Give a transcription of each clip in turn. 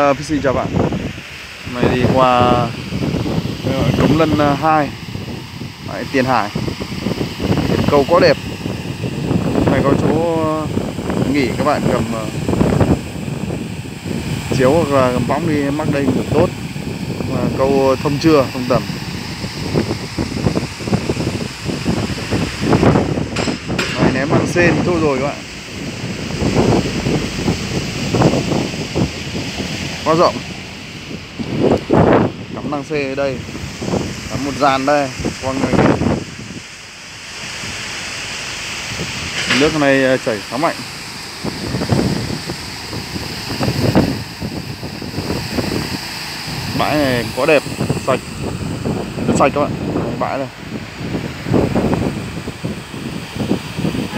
Ờ, uh, PC chào bạn. Mày đi qua uh, Cống Lân ờ, uh, 2 Đấy, Tiền Hải. Biển cầu quá đẹp. Này có chỗ uh, nghỉ các bạn cầm uh, chiếu hoặc là cầm bóng đi mắc đây cũng tốt. Và câu thông trưa, thông tầm. Này ném bằng sen thôi rồi các bạn quá rộng. Cắm năng xe ở đây. Cắm một dàn đây, quăng này nước này à, chảy khá mạnh. Bãi này quá đẹp, sạch. Rất sạch các bạn. Bãi này.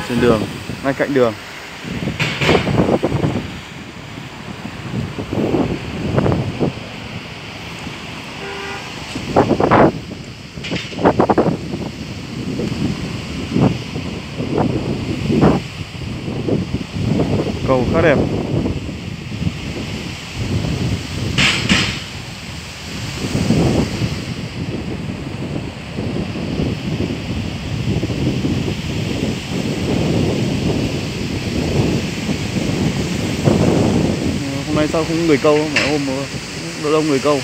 Trên đường, ngay cạnh đường. Cầu khá đẹp. Hôm nay sao không người câu? Mà hôm đỡ đông người câu.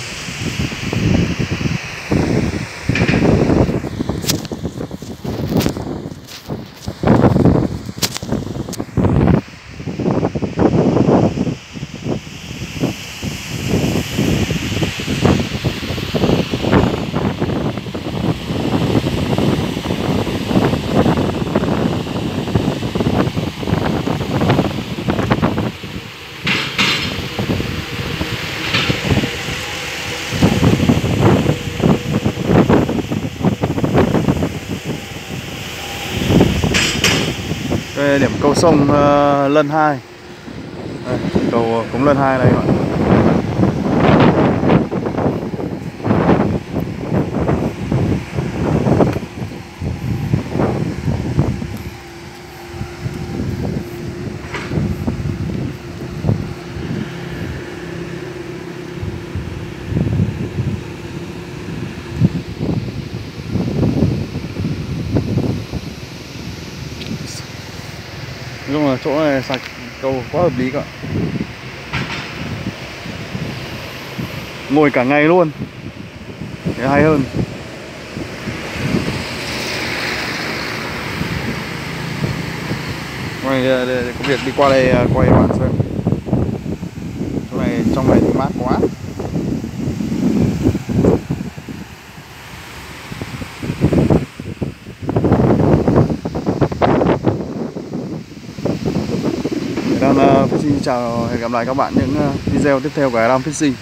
Đây điểm cầu sông uh, Lân 2 đây, Cầu cống Lân 2 này các bạn. Nông là chỗ này sạch cầu quá hợp lý các bạn. Ngồi cả ngày luôn. Thế hay hơn. Ngoài ờ, có việc đi qua đây ờ, quay bạn xem chỗ này trong này thì mát quá Vâng, ờ, Đang Fishing chào, hẹn gặp lại các bạn những ờ, video tiếp theo của Adam Fishing